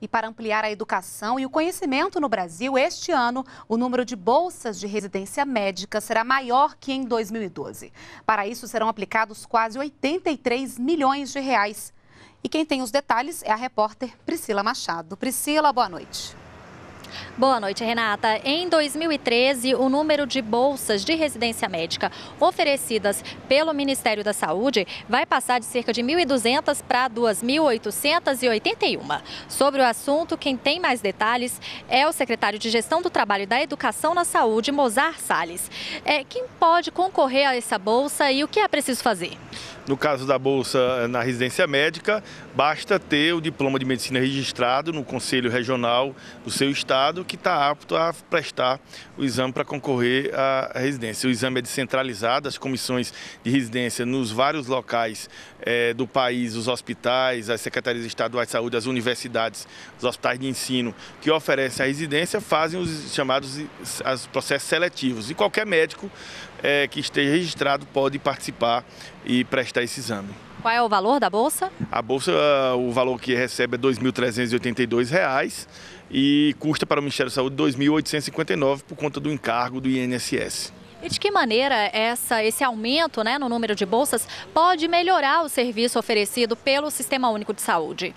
E para ampliar a educação e o conhecimento no Brasil, este ano, o número de bolsas de residência médica será maior que em 2012. Para isso, serão aplicados quase 83 milhões de reais. E quem tem os detalhes é a repórter Priscila Machado. Priscila, boa noite. Boa noite, Renata. Em 2013, o número de bolsas de residência médica oferecidas pelo Ministério da Saúde vai passar de cerca de 1.200 para 2.881. Sobre o assunto, quem tem mais detalhes é o secretário de Gestão do Trabalho e da Educação na Saúde, Mozar Salles. É, quem pode concorrer a essa bolsa e o que é preciso fazer? No caso da bolsa eh, na residência médica, basta ter o diploma de medicina registrado no Conselho Regional do seu estado, que está apto a prestar o exame para concorrer à residência. O exame é descentralizado, as comissões de residência nos vários locais é, do país, os hospitais, as secretarias estaduais de saúde, as universidades, os hospitais de ensino que oferecem a residência, fazem os chamados os processos seletivos. E qualquer médico é, que esteja registrado pode participar e prestar esse exame. Qual é o valor da bolsa? A bolsa, o valor que recebe é R$ 2.382 e custa para o Ministério da Saúde R$ 2.859 por conta do encargo do INSS. E de que maneira essa, esse aumento né, no número de bolsas pode melhorar o serviço oferecido pelo Sistema Único de Saúde?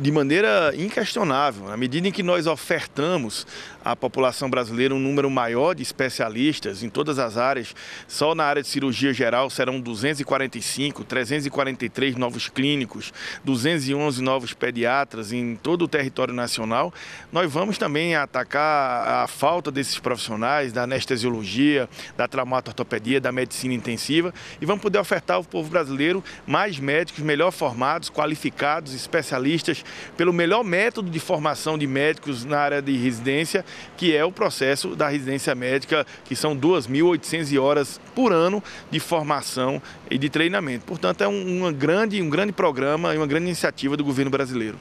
De maneira inquestionável. À medida em que nós ofertamos à população brasileira um número maior de especialistas em todas as áreas, só na área de cirurgia geral serão 245, 343 novos clínicos, 211 novos pediatras em todo o território nacional, nós vamos também atacar a falta desses profissionais da anestesiologia, da traumatortopedia, da medicina intensiva e vamos poder ofertar ao povo brasileiro mais médicos melhor formados, qualificados, especialistas pelo melhor método de formação de médicos na área de residência, que é o processo da residência médica, que são 2.800 horas por ano de formação e de treinamento. Portanto, é um, grande, um grande programa e uma grande iniciativa do governo brasileiro.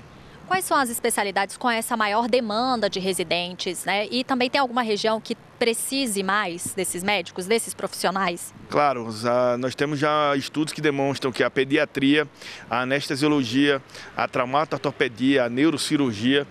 Quais são as especialidades com essa maior demanda de residentes? Né? E também tem alguma região que precise mais desses médicos, desses profissionais? Claro, nós temos já estudos que demonstram que a pediatria, a anestesiologia, a traumatortopedia, a neurocirurgia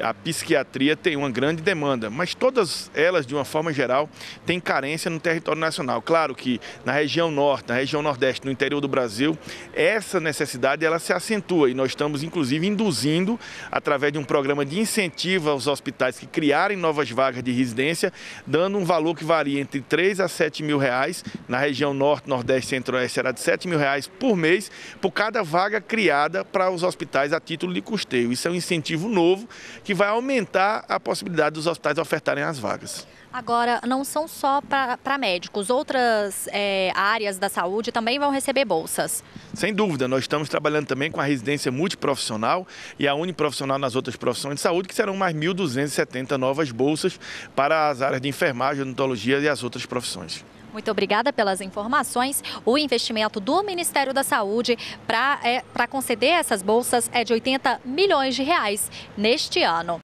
a psiquiatria tem uma grande demanda, mas todas elas, de uma forma geral, têm carência no território nacional. Claro que na região norte, na região nordeste, no interior do Brasil, essa necessidade ela se acentua e nós estamos, inclusive, induzindo, através de um programa de incentivo aos hospitais que criarem novas vagas de residência, dando um valor que varia entre 3 a 7 mil reais. Na região norte, nordeste, centro-oeste será de 7 mil reais por mês por cada vaga criada para os hospitais a título de custeio. Isso é um incentivo novo que vai aumentar a possibilidade dos hospitais ofertarem as vagas. Agora, não são só para médicos, outras é, áreas da saúde também vão receber bolsas. Sem dúvida, nós estamos trabalhando também com a residência multiprofissional e a uniprofissional nas outras profissões de saúde, que serão mais 1.270 novas bolsas para as áreas de enfermagem, odontologia e as outras profissões. Muito obrigada pelas informações. O investimento do Ministério da Saúde para é, conceder essas bolsas é de 80 milhões de reais neste ano.